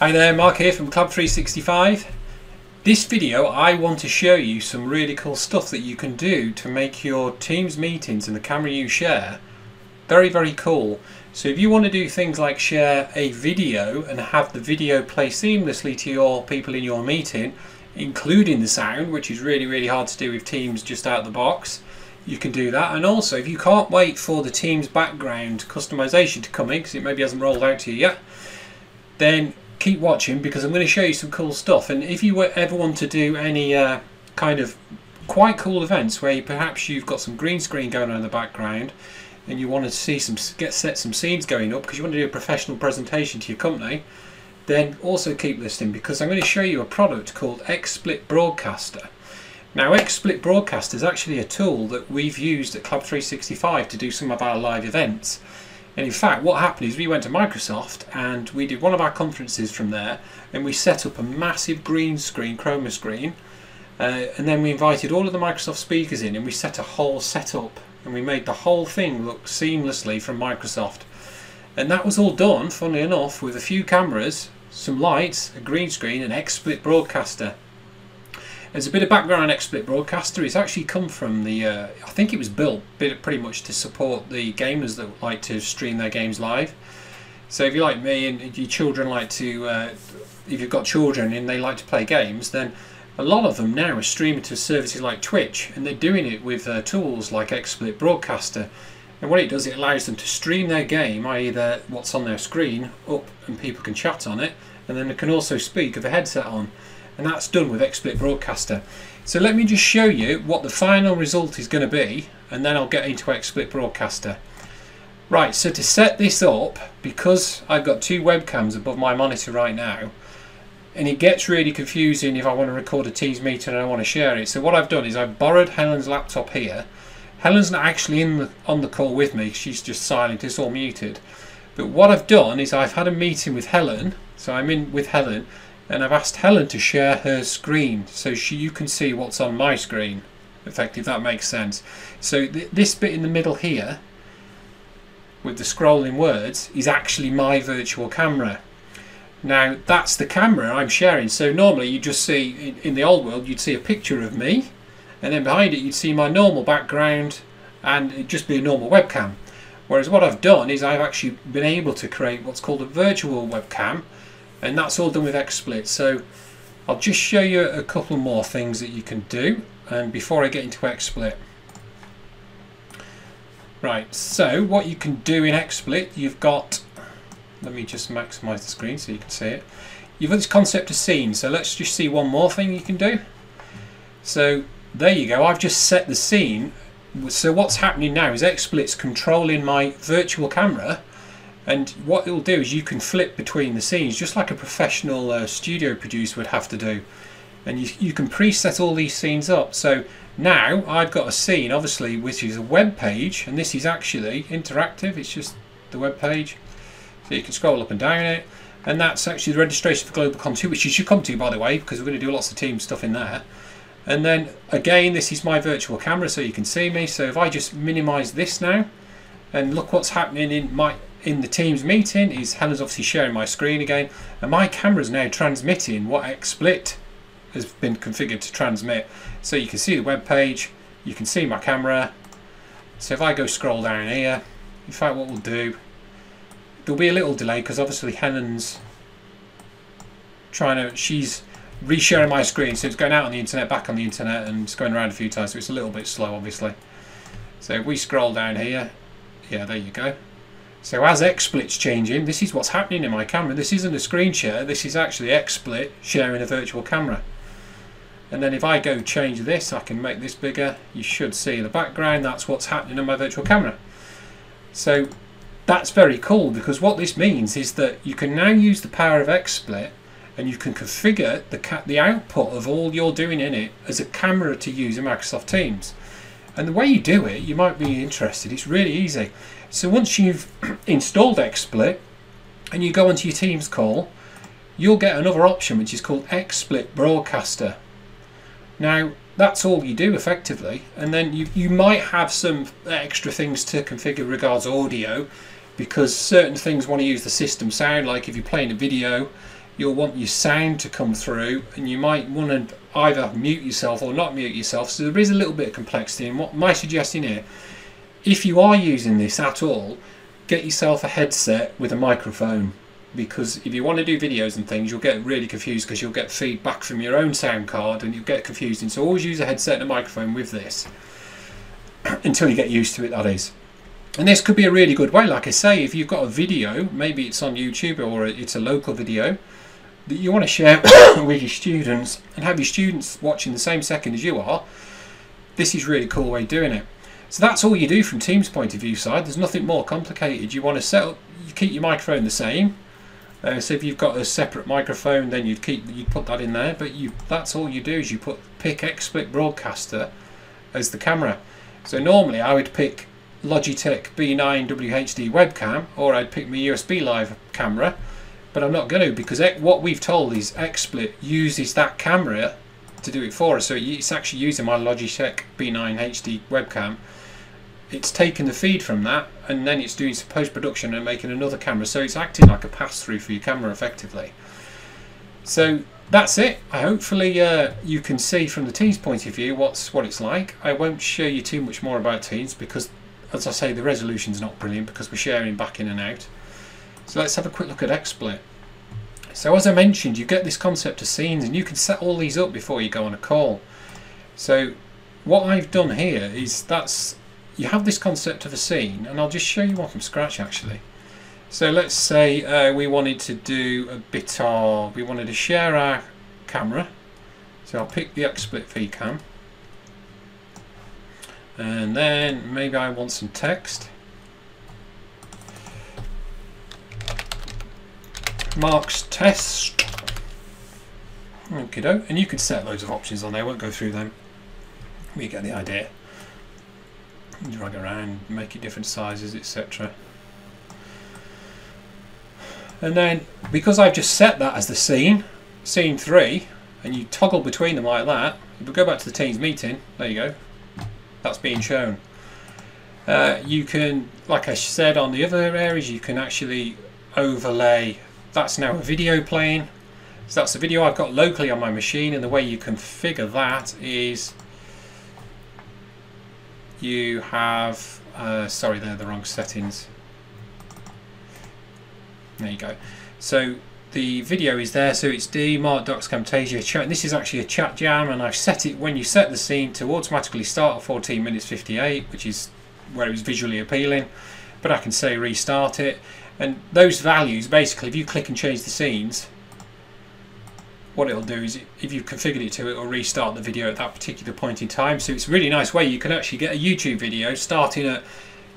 Hi there, Mark here from Collab365. This video I want to show you some really cool stuff that you can do to make your Teams meetings and the camera you share very very cool. So if you want to do things like share a video and have the video play seamlessly to your people in your meeting including the sound which is really really hard to do with Teams just out of the box you can do that and also if you can't wait for the Teams background customization to come in because it maybe hasn't rolled out to you yet then keep watching because I'm going to show you some cool stuff. And if you ever want to do any uh, kind of quite cool events where you, perhaps you've got some green screen going on in the background and you want to see some get set some scenes going up because you want to do a professional presentation to your company then also keep listening because I'm going to show you a product called XSplit Broadcaster. Now XSplit Broadcaster is actually a tool that we've used at Collab365 to do some of our live events and in fact, what happened is we went to Microsoft and we did one of our conferences from there and we set up a massive green screen, chroma screen. Uh, and then we invited all of the Microsoft speakers in and we set a whole setup and we made the whole thing look seamlessly from Microsoft. And that was all done, funnily enough, with a few cameras, some lights, a green screen, and XSplit broadcaster. There's a bit of background on XSplit Broadcaster. It's actually come from the, uh, I think it was built pretty much to support the gamers that like to stream their games live. So if you're like me and your children like to, uh, if you've got children and they like to play games, then a lot of them now are streaming to services like Twitch and they're doing it with uh, tools like XSplit Broadcaster. And what it does, it allows them to stream their game, i.e. what's on their screen, up and people can chat on it. And then they can also speak with a headset on and that's done with XSplit Broadcaster. So let me just show you what the final result is going to be and then I'll get into XSplit Broadcaster. Right, so to set this up, because I've got two webcams above my monitor right now, and it gets really confusing if I want to record a Teams meeting and I want to share it. So what I've done is I've borrowed Helen's laptop here. Helen's not actually in the, on the call with me, she's just silent, it's all muted. But what I've done is I've had a meeting with Helen, so I'm in with Helen, and I've asked Helen to share her screen so she, you can see what's on my screen effectively that makes sense. So th this bit in the middle here with the scrolling words is actually my virtual camera. Now that's the camera I'm sharing. So normally you just see in, in the old world you'd see a picture of me and then behind it you'd see my normal background and it'd just be a normal webcam. Whereas what I've done is I've actually been able to create what's called a virtual webcam and that's all done with XSplit. So I'll just show you a couple more things that you can do. And before I get into XSplit. Right so what you can do in XSplit you've got let me just maximize the screen so you can see it. You've got this concept of scene so let's just see one more thing you can do. So there you go. I've just set the scene. So what's happening now is XSplit's controlling my virtual camera and what it'll do is you can flip between the scenes just like a professional uh, studio producer would have to do. And you, you can preset all these scenes up. So now I've got a scene obviously which is a web page and this is actually interactive. It's just the web page. So you can scroll up and down it. And that's actually the registration for GlobalCon 2 which you should come to by the way because we're going to do lots of team stuff in there. And then again this is my virtual camera so you can see me. So if I just minimize this now and look what's happening in my in the Teams meeting is Helen's obviously sharing my screen again and my camera is now transmitting what XSplit has been configured to transmit. So you can see the web page, you can see my camera. So if I go scroll down here, in fact what we'll do, there'll be a little delay because obviously Helen's trying to, she's resharing my screen so it's going out on the internet, back on the internet and it's going around a few times so it's a little bit slow obviously. So if we scroll down here, yeah there you go. So as XSplit's changing, this is what's happening in my camera. This isn't a screen share, this is actually XSplit sharing a virtual camera. And then if I go change this, I can make this bigger. You should see in the background, that's what's happening on my virtual camera. So that's very cool because what this means is that you can now use the power of XSplit and you can configure the, the output of all you're doing in it as a camera to use in Microsoft Teams. And the way you do it, you might be interested, it's really easy. So once you've installed XSplit and you go onto your Teams call, you'll get another option which is called XSplit Broadcaster. Now that's all you do effectively and then you, you might have some extra things to configure regards audio because certain things want to use the system sound like if you're playing a video you'll want your sound to come through and you might want to either mute yourself or not mute yourself. So there is a little bit of complexity and what my suggestion here if you are using this at all get yourself a headset with a microphone because if you want to do videos and things you'll get really confused because you'll get feedback from your own sound card and you'll get confused. And so always use a headset and a microphone with this until you get used to it that is. And this could be a really good way. Like I say if you've got a video maybe it's on YouTube or it's a local video that you want to share with your students and have your students watching the same second as you are, this is really cool way of doing it. So that's all you do from Teams point of view side. There's nothing more complicated. You want to set up, you keep your microphone the same. Uh, so if you've got a separate microphone, then you'd keep you'd put that in there. But you that's all you do is you put pick XSplit Broadcaster as the camera. So normally I would pick Logitech B9 WHD webcam, or I'd pick my USB Live camera but I'm not going to because what we've told is XSplit uses that camera to do it for us. So it's actually using my Logitech B9 HD webcam. It's taking the feed from that and then it's doing some post-production and making another camera. So it's acting like a pass-through for your camera effectively. So that's it. I hopefully uh, you can see from the Teams point of view what's what it's like. I won't show you too much more about Teams because as I say the resolution's not brilliant because we're sharing back in and out. So let's have a quick look at XSplit. So as I mentioned, you get this concept of scenes and you can set all these up before you go on a call. So what I've done here is that's you have this concept of a scene and I'll just show you one from scratch actually. So let's say uh, we wanted to do a bit of, we wanted to share our camera. So I'll pick the XSplit VCam. And then maybe I want some text. Mark's test. Okay. And you can set loads of options on there, I won't go through them. We get the idea. Drag around, make it different sizes, etc. And then, because I've just set that as the scene, scene 3, and you toggle between them like that, if we go back to the Teams meeting, there you go, that's being shown. Uh, you can, like I said on the other areas, you can actually overlay that's now a video playing. So that's the video I've got locally on my machine and the way you configure that is you have, uh, sorry they're the wrong settings. There you go. So the video is there, so it's D, Mark Docs Camtasia chat. This is actually a chat jam, and I've set it when you set the scene to automatically start at 14 minutes 58, which is where it was visually appealing. But I can say restart it, and those values, basically, if you click and change the scenes, what it'll do is, if you've configured it to, it will restart the video at that particular point in time. So it's a really nice way you can actually get a YouTube video starting at,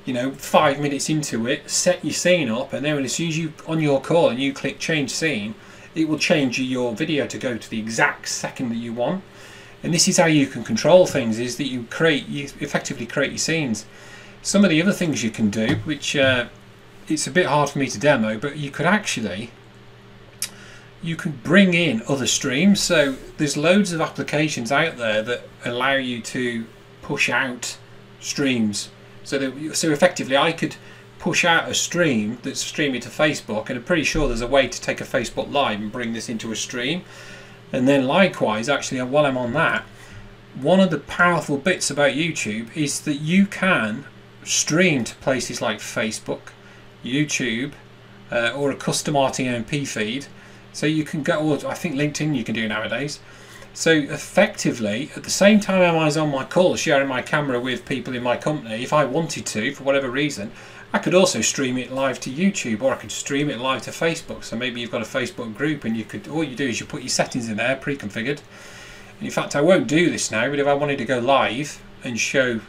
you know, five minutes into it, set your scene up, and then as soon as you on your call and you click change scene, it will change your video to go to the exact second that you want. And this is how you can control things: is that you create, you effectively create your scenes. Some of the other things you can do, which uh, it's a bit hard for me to demo, but you could actually you can bring in other streams. So there's loads of applications out there that allow you to push out streams. So that so effectively, I could push out a stream that's streaming to Facebook, and I'm pretty sure there's a way to take a Facebook Live and bring this into a stream. And then likewise, actually, while I'm on that, one of the powerful bits about YouTube is that you can stream to places like Facebook, YouTube, uh, or a custom RTMP feed. So you can go, or I think LinkedIn you can do nowadays. So effectively, at the same time I was on my call sharing my camera with people in my company, if I wanted to, for whatever reason, I could also stream it live to YouTube or I could stream it live to Facebook. So maybe you've got a Facebook group and you could, all you do is you put your settings in there, pre-configured. In fact, I won't do this now, but if I wanted to go live and show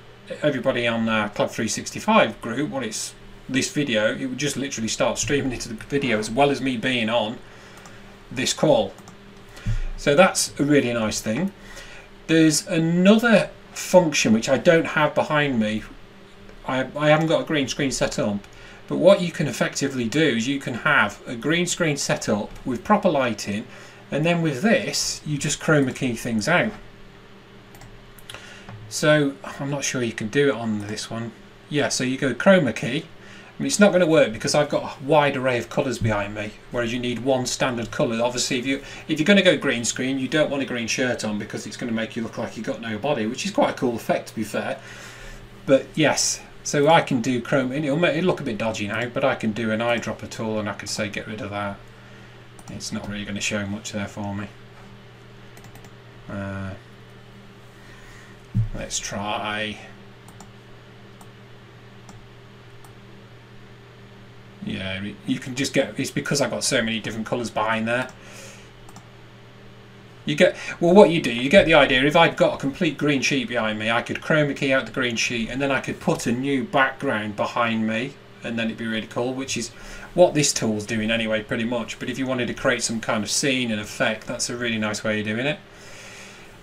everybody on uh, Collab365 group what it's this video, it would just literally start streaming into the video as well as me being on this call. So that's a really nice thing. There's another function which I don't have behind me. I, I haven't got a green screen set up. But what you can effectively do is you can have a green screen set up with proper lighting and then with this you just chroma key things out. So I'm not sure you can do it on this one. Yeah, so you go chroma key I mean, it's not going to work because I've got a wide array of colours behind me, whereas you need one standard colour. Obviously, if you if you're going to go green screen, you don't want a green shirt on because it's going to make you look like you've got no body, which is quite a cool effect to be fair. But yes, so I can do chrome. It'll, make, it look a bit dodgy now, but I can do an eyedropper tool, and I could say get rid of that. It's not really going to show much there for me. Uh, let's try Yeah, you can just get, it's because I've got so many different colours behind there. You get, well what you do, you get the idea, if I'd got a complete green sheet behind me, I could chroma key out the green sheet and then I could put a new background behind me and then it'd be really cool, which is what this tool's doing anyway, pretty much. But if you wanted to create some kind of scene and effect, that's a really nice way of doing it.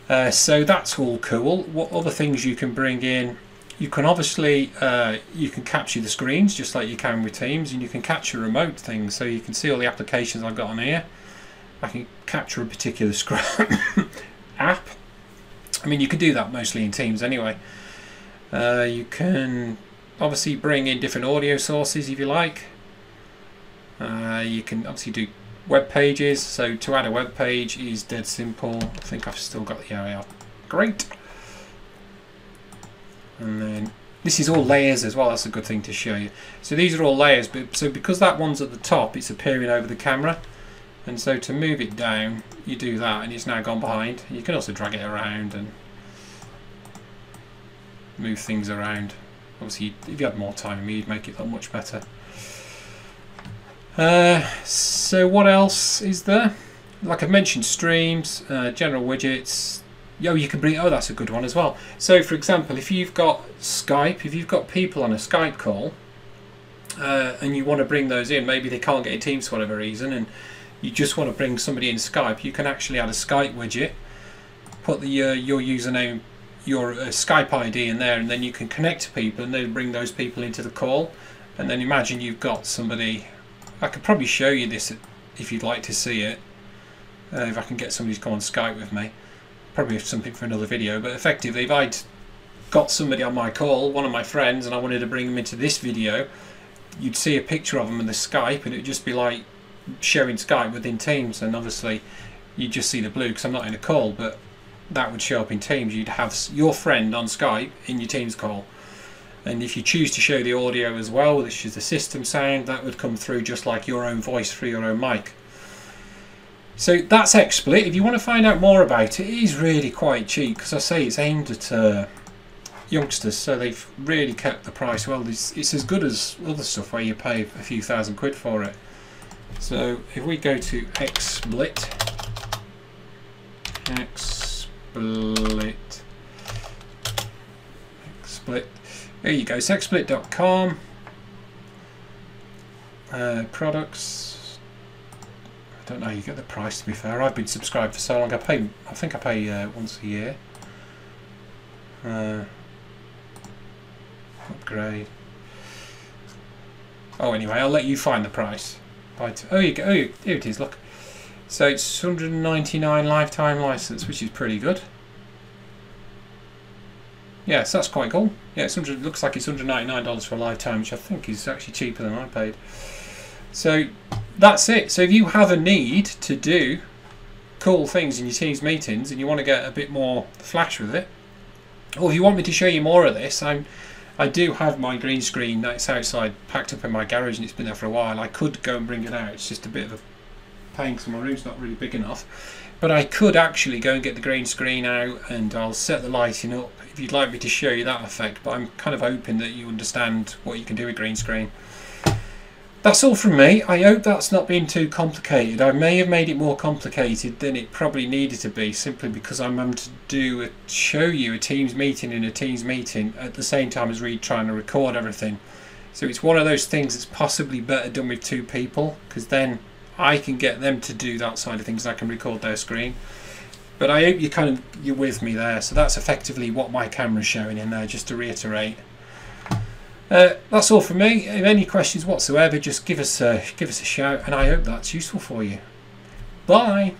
Uh, so that's all cool. What other things you can bring in? You can obviously uh, you can capture the screens just like you can with Teams and you can capture remote things. So you can see all the applications I've got on here. I can capture a particular app. I mean you can do that mostly in Teams anyway. Uh, you can obviously bring in different audio sources if you like. Uh, you can obviously do web pages. So to add a web page is dead simple. I think I've still got the area. Great and then this is all layers as well that's a good thing to show you. So these are all layers but so because that one's at the top it's appearing over the camera. And so to move it down you do that and it's now gone behind. You can also drag it around and move things around. Obviously if you had more time you'd make it look much better. Uh, so what else is there? Like I mentioned streams uh, general widgets Yo, you can bring. Oh, that's a good one as well. So, for example, if you've got Skype, if you've got people on a Skype call, uh, and you want to bring those in, maybe they can't get in Teams for whatever reason, and you just want to bring somebody in Skype, you can actually add a Skype widget, put the uh, your username, your uh, Skype ID in there, and then you can connect to people, and then bring those people into the call, and then imagine you've got somebody. I could probably show you this if you'd like to see it. Uh, if I can get somebody to come on Skype with me probably something for another video, but effectively if I'd got somebody on my call, one of my friends, and I wanted to bring them into this video, you'd see a picture of them in the Skype and it'd just be like sharing Skype within Teams and obviously you'd just see the blue because I'm not in a call but that would show up in Teams. You'd have your friend on Skype in your Teams call and if you choose to show the audio as well, which is the system sound, that would come through just like your own voice through your own mic. So that's XSplit. If you want to find out more about it, it is really quite cheap because I say it's aimed at uh, youngsters, so they've really kept the price well. It's, it's, as good as other stuff where you pay a few thousand quid for it. So if we go to XSplit, XSplit, XSplit, there you go, it's xsplit.com, uh, products, don't know you get the price to be fair. I've been subscribed for so long. I pay. I think I pay uh, once a year. Uh, upgrade. Oh, anyway, I'll let you find the price. Oh, you go. Oh, here it is. Look. So it's 199 lifetime license, which is pretty good. Yes, that's quite cool. Yeah, it's 100. Looks like it's 199 dollars for a lifetime, which I think is actually cheaper than I paid. So that's it. So if you have a need to do cool things in your team's meetings and you want to get a bit more flash with it, or if you want me to show you more of this, I'm I do have my green screen that's outside packed up in my garage and it's been there for a while. I could go and bring it out. It's just a bit of a pain because my room's not really big enough. But I could actually go and get the green screen out and I'll set the lighting up if you'd like me to show you that effect. But I'm kind of hoping that you understand what you can do with green screen. That's all from me. I hope that's not been too complicated. I may have made it more complicated than it probably needed to be simply because I'm having to do a, show you a Teams meeting in a Teams meeting at the same time as we trying to record everything. So it's one of those things that's possibly better done with two people because then I can get them to do that side of things and I can record their screen. But I hope you kind of you're with me there. So that's effectively what my camera's showing in there, just to reiterate. Uh, that's all from me. If any questions whatsoever, just give us a, give us a shout, and I hope that's useful for you. Bye.